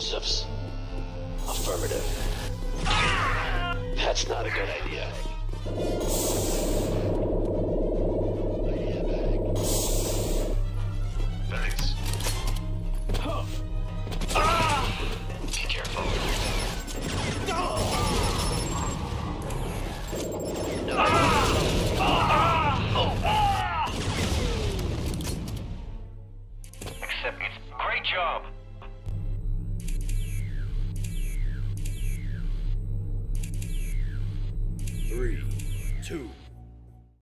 explosives? Affirmative. That's not a good idea. Thanks. Be careful. Accept it. Great job. Three, two,